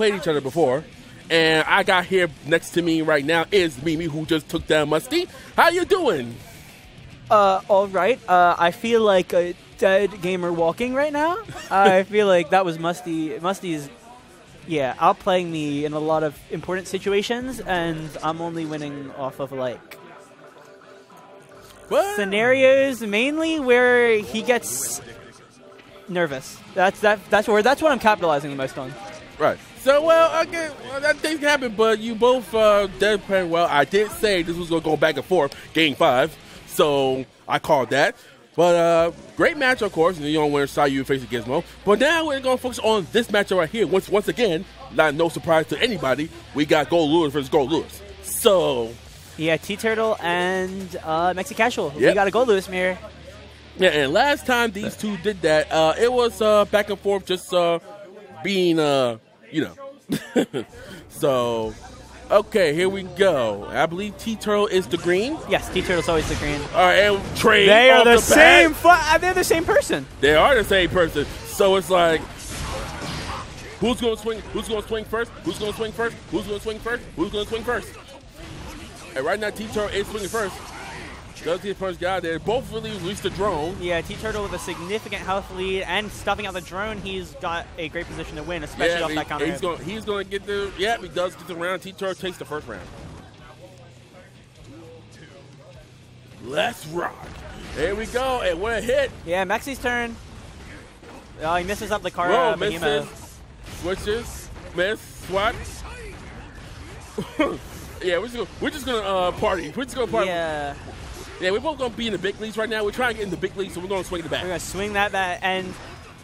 played each other before. And I got here next to me right now is Mimi, who just took down Musty. How you doing? Uh, all right. Uh, I feel like a dead gamer walking right now. I feel like that was Musty. Musty's, yeah, outplaying me in a lot of important situations, and I'm only winning off of like What? scenarios mainly where he gets nervous. That's that. That's where. That's what I'm capitalizing the most on. Right. So, well, okay, well, that thing happened, but you both uh, did play well. I did say this was going to go back and forth, game five, so I called that. But uh, great match, of course, and you don't win Sayu facing Gizmo. But now we're going to focus on this matchup right here. Once, once again, not no surprise to anybody, we got Goldlewis versus Goldlewis. So, Yeah, T Turtle and uh, Mexi Casual. We got a Goldlewis mirror. yeah, and last time these two did that, uh, it was uh, back and forth, just uh, being, uh, you know. so, okay, here we go. I believe T Turtle is the green. Yes, T Turtle's always the green. All right, and trade. They are off the, same. Fu- uh, they're the same person. They are the same person. So it's like, who's going to swing? Who's going to swing first? Who's going to swing first? Who's going to swing first? Who's going to swing first? And right now, T Turtle is swinging first. Does the first guy there? Both really released the drone. Yeah, T Turtle with a significant health lead and stuffing out the drone. He's got a great position to win, especially off he- that counter. he's going. He's going to get the. Yeah, he does get the round. T Turtle takes the first round. Let's rock. There we go. And what a hit. Yeah, Mexi's turn. Oh, he misses up the car. Whoa, uh, misses. behemoth. Switches. Miss. Swat. yeah, we're just gonna, we're just gonna uh, party. We're just gonna party. Yeah. Yeah, we're both gonna be in the big leagues right now. We're trying to get in the big leagues, so we're gonna swing the bat. we're gonna swing that bat, and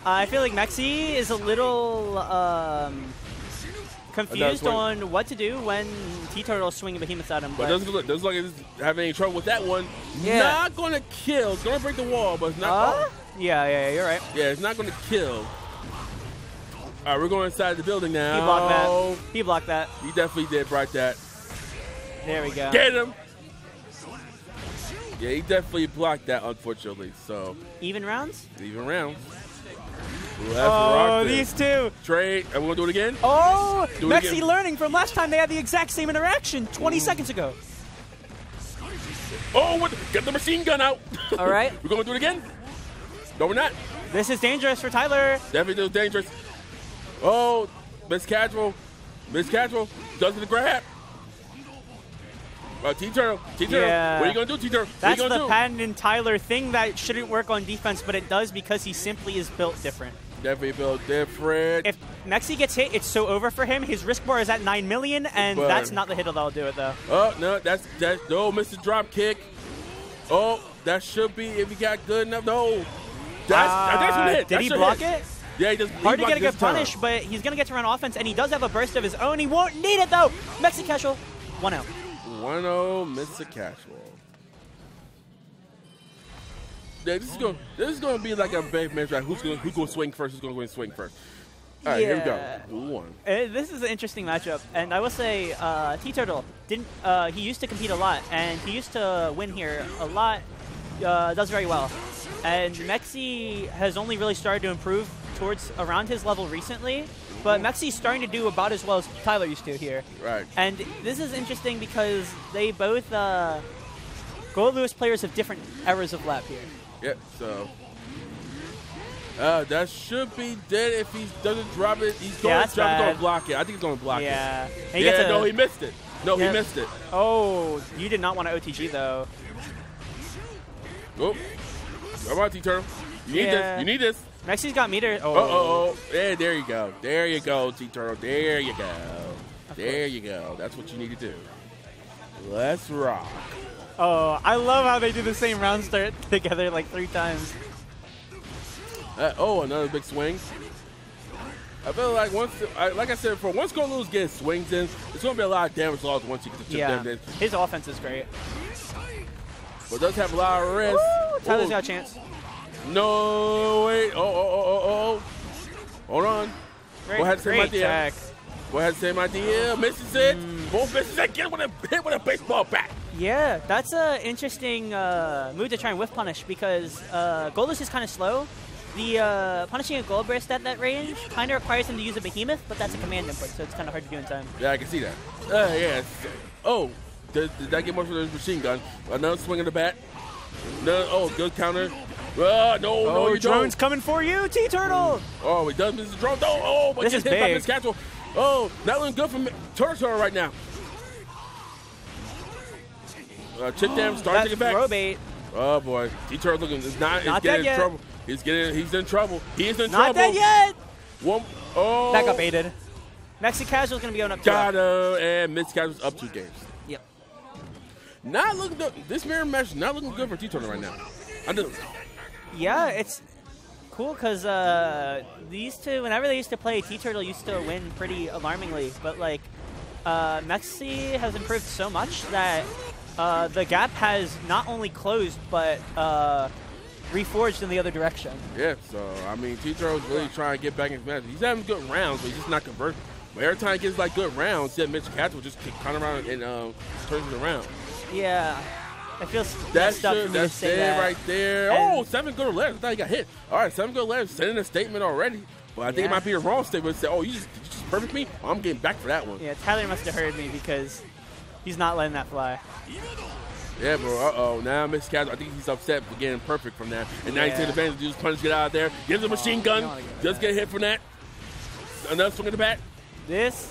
uh, I feel like Mexi is a little um, confused on what to do when T Turtle's swinging behemoths at him. But But doesn't look doesn't look like it's having any trouble with that one. Yeah. Not gonna kill. It's gonna break the wall, but it's not. uh, yeah, yeah, yeah, you're right. Yeah, it's not gonna kill. All right, we're going inside the building now. He blocked that. He blocked that. He definitely did block that. There we go. Get him. Yeah, he definitely blocked that, unfortunately. So Even rounds? even rounds. Oh, these two. Trade. Are we gonna do it again? Oh, Do Mexi again. learning from last time they had the exact same interaction 20 seconds ago. Oh, what? Get the machine gun out. All right. we're gonna do it again. No, we're not. This is dangerous for Tyler. Definitely dangerous. Oh, Miss Casual. Miss Casual does the grab. Uh, T Turtle. T Turtle. Yeah. What are you gonna do, T Turtle? That's what are you the gonna do? Tyler thing that shouldn't work on defense, but it does because he simply is built different. Definitely built different. If Mexi gets hit, it's so over for him. His risk bar is at 9 million, and But- that's not the hit that'll do it, though. Oh no, that's that's no, Mr. Drop Kick. Oh, that should be if he got good enough. No, that's Uh, that's what hit. Did That he block hit. it? Yeah, he just Hard to get a good time. punish, but he's going to get to run offense, and he does have a burst of his own. He won't need it, though. Mexi Casual, one out. 1-0, Mr. Casual. Yeah, this is going. This is going to be like a big match. Right? Who's going? Who's going to swing first? Who's going to go and swing first? All right, here we Yeah. go. Who won? Uh, this is an interesting matchup, and I will say, uh, T Turtle didn't. Uh, he used to compete a lot, and he used to win here a lot. Uh, does very well, and Mexi has only really started to improve towards around his level recently. But Mexi's starting to do about as well as Tyler used to here. Right. And this is interesting because they both uh, Goldlewis players have different eras of lap here. Yep. So. Uh, that should be dead if he doesn't drop it. He's going Yeah, to drop it. Going to block it. I think he's going to block Yeah. it. And he yeah. a- no, he missed it. No, Yeah. he missed it. Oh, you did not want to OTG though. Oh. Come on, T Turtle. You need Yeah. this. You need this. Mexi's got meter. Oh, oh, oh. Yeah, there you go. There you go, T Turtle. There you go. There you go. That's what you need to do. Let's rock. Oh, I love how they do the same round start together like three times. Uh, oh, another big swing. I feel like once, I, like I said before, once Goldlewis gets swings in, it's going to be a lot of damage loss once he gets the chip Yeah, damage. his offense is great. But does have a lot of risk. Woo, Tyler's Oh, got a chance. No, wait. Oh, oh, oh, oh, oh. Hold on. Great, Go ahead, same great idea. check. Go ahead, same idea. Misses it. Hmm. Both misses it. Get it with a hit with a baseball bat. Yeah, that's a interesting uh, move to try and whiff punish because uh, Goldlewis is kind of slow, the uh, punishing a gold burst at that range kind of requires him to use a behemoth, but that's a command input, so it's kind of hard to do in time. Yeah, I can see that. Uh, yeah. Oh, did, did that get more for the machine gun? Another swing of the bat. No, oh, good counter. Uh, no, no, Oh, you drone's don't. coming for you, T Turtle. Oh, he does miss the drone. No, oh, but This is hit by. Miss Catchwell. Oh, not looking good for Turtle right now. Uh, chip damage, start That's taking back. throw bait. Oh boy, T Turtle looking is not, Not is getting in yet. trouble. He's getting he's in trouble. He's in trouble. Not trouble. dead yet. One oh That got baited. Mexi Casual's gonna be going up. 2-0. Got him, and Miss Catchwell's up two games. Yep. Not looking good. This mirror match is not looking good for T Turtle right now. I do. Yeah, it's cool because uh, these two, whenever they used to play, T Turtle used to win pretty alarmingly. But like, uh, Mexi has improved so much that uh, the gap has not only closed but uh, reforged in the other direction. Yeah, so I mean, T Turtle's really trying to get back in his match. He's having good rounds, but he's just not converting. But every time he gets like good rounds, yeah, Mitch Catchwell just kick turn around and um, turns it around. Yeah, it feels That's messed up for me to That's it that. right there. And- oh, seven good letters. I thought he got hit. All right, seven good letters. Sending a statement already. But I think Yeah. it might be a wrong statement. Say, oh, you just, you just perfect me. I'm getting back for that one. Yeah, Tyler must have heard me because he's not letting that fly. Yeah, bro. Uh oh. Now Mitch Catchwell, I think he's upset for getting perfect from that. And now he's Yeah. taking advantage. Just punch, get out of there. Gives a machine you gun. don't wanna get Just get hit from that. Another swing in the bat. This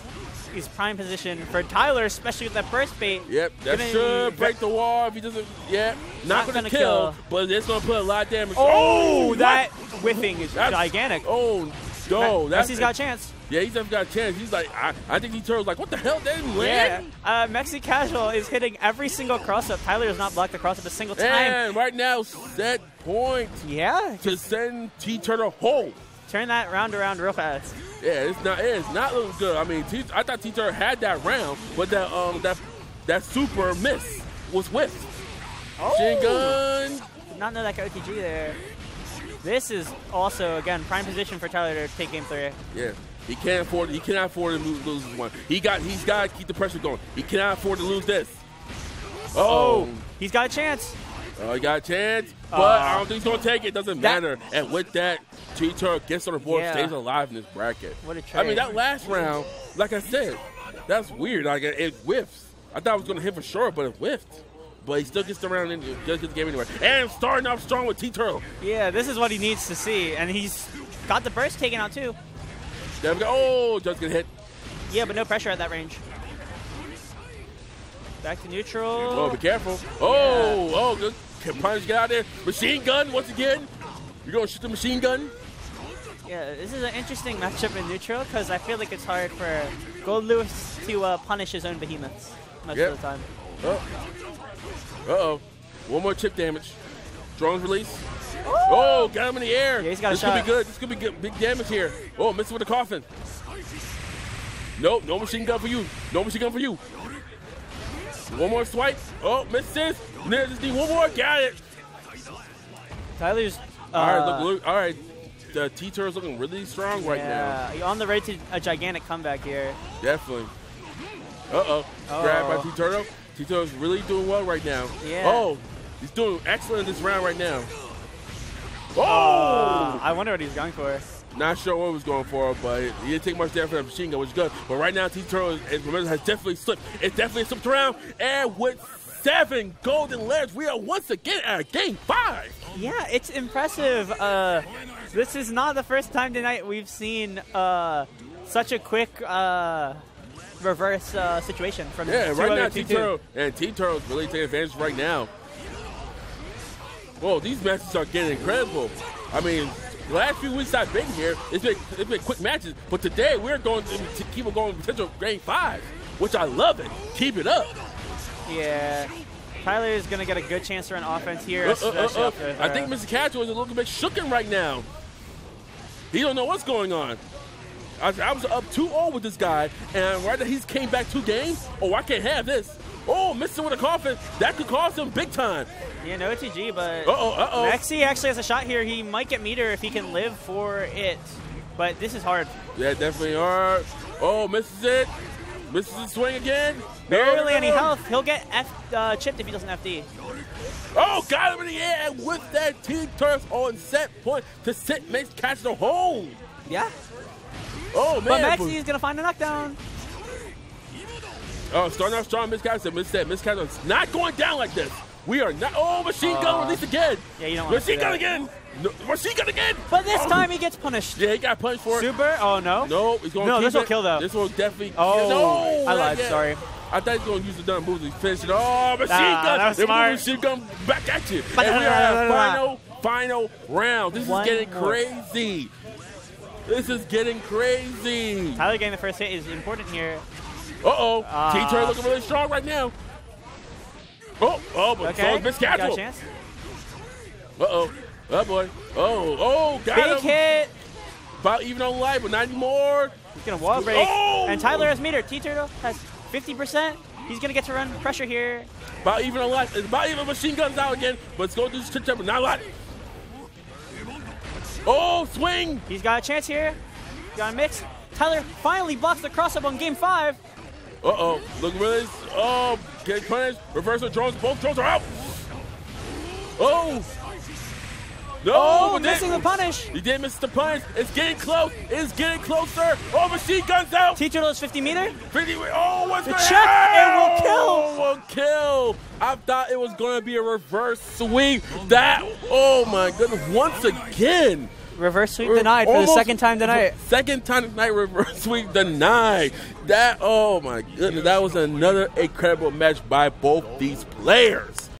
is prime position for Tyler, especially with that burst bait. Yep, that Gonna- should break the wall if he doesn't. Yeah, not, Not gonna, gonna kill, kill. but it's gonna put a lot of damage. Oh, what? that whiffing is That's- gigantic. Oh no, that's Messi's got a chance. Yeah, he's definitely got a chance. He's like, I, I think he turns like, what the hell? They didn't Yeah, uh, Mexi Casual is hitting every single cross up. Tyler has not blocked the cross up a single time. And right now, set point Yeah, to send T Turtle home. Turn that round around real fast. Yeah, it's not. It's not looking good. I mean, T, I thought T Turtle had that round, but that um that that super miss was whiffed. Machine gun. Did not know that got OTG there. This is also again prime position for Tyler to take game three. Yeah. He can't afford. He cannot afford to lose, lose this one. He got. He's got to keep the pressure going. He cannot afford to lose this. Oh, He's got a chance. Oh he got a chance, but Uh, I don't think he's gonna take it. Doesn't that- matter. And with that, T Turtle gets on the board, Yeah. stays alive in this bracket. What a I mean, that last round, like I said, that's weird. Like it whiffs. I thought it was gonna hit for sure, but it whiffed. But he still gets the round and just gets the game anyway. And starting off strong with T Turtle. Yeah, this is what he needs to see, and he's got the burst taken out too. There we go. Oh, just get hit. Yeah, but no pressure at that range. Back to neutral. Oh, be careful. Oh, oh, good. Can Punish get out there? Machine gun once again. You're gonna shoot the machine gun? Yeah, this is an interesting matchup in neutral because I feel like it's hard for Goldlewis to uh, punish his own behemoths most Yep. of the time. Oh. Uh oh. One more chip damage. Drones release. Oh, got him in the air. Yeah, he's got a this could be good. This could be good. Big damage here. Oh, missing with the coffin. Nope, no machine gun for you. No machine gun for you. One more swipe. Oh, misses. Just need one more. Got it. Tyler's. Uh, all right, look, look. All right. The T Turtle's looking really strong right now. yeah, on the road to a gigantic comeback here. Definitely. Uh oh. Grab by. T Turtle. T Turtle's really doing well right now. Yeah. Oh, he's doing excellent this round right now. Oh! Uh, I wonder what he's going for. Not sure what he was going for, but he didn't take much damage from that machine gun, which is good. But right now, T Turtle is- remember, has definitely slipped. It's definitely slipped around. And with seven golden letters, we are once again at game five. Yeah, it's impressive. Uh, this is not the first time tonight we've seen uh, such a quick uh, reverse uh, situation from Yeah, right now, T Turtle and T Turtle's really taking advantage right now. Whoa, these matches are getting incredible. I mean, the last few weeks I've been here, it's been it's been quick matches, but today we're going to, keep it going potential game five, which I love it. Keep it up. Yeah. Tyler is going to get a good chance to run offense here. Uh, uh, uh, uh. I think Mr. Catchwell is a little bit shooken right now. He don't know what's going on. I, I was up 2-0 with this guy, and right now he's came back two games. Oh, I can't have this. Oh, missing with a coffin. That could cost him big time. Yeah, no OTG, but Uh-oh, uh-oh. Mexi actually has a shot here. He might get meter if he can live for it. But this is hard. Yeah, definitely hard. Oh, misses it. Misses the swing again. No, Barely no, any health. He'll get F uh, chipped if he doesn't FD. Oh, got him in the air, and with that, Team Turtles on set point to sit Max Caster home. Yeah. Oh, But man. Maxi is going to find a knockdown. Oh, starting off strong, Miss Caster. Miss said, Miss Caster's not going down like this. We are not. Oh, machine gun Uh, released again. yeah, you don't Machine gun again. No, machine gun again. But this Oh. time he gets punished. Yeah, he got punched for it. Super? Oh, no. No, he's going No, to keep this will kill, though. This will definitely. Oh, no, I lied, yet. sorry. I thought he was going to use the done move to finish it. Oh, machine Ah, gun. that was They were smart. Machine gun back at you. But- and we are at final, final round. This One is getting more. crazy. This is getting crazy. Tyler getting the first hit is important here. Uh-oh. Ah. T-Turn looking really strong right now. Oh, oh, but so Okay. is Miss Got a chance. Uh-oh. Oh, boy. Oh, oh, got Big him. hit. About even on life, but not anymore. He's going to wall break. Oh! And Tyler has meter. T-Turtle has 50%. He's going to get to run pressure here. About even on life. It's about even machine guns out again, but it's going to do this chip but not a lot. Oh, swing. He's got a chance here. Got a mix. Tyler finally blocks the cross up on game five. Uh-oh. Look at this. Oh, get punished. Reversal drones. Both drones are out. Oh. No, Oh, missing the punish. He did miss the punch. It's getting close. It's getting closer. Oh, machine guns out. T-Turtle is 50 meter. 50, oh, what's The going check, it will kill. Oh, will kill. I thought it was going to be a reverse sweep. That, oh my goodness, once again. Reverse sweep denied for the second time tonight. Second time tonight, reverse sweep denied. That, oh my goodness, that was another incredible match by both these players.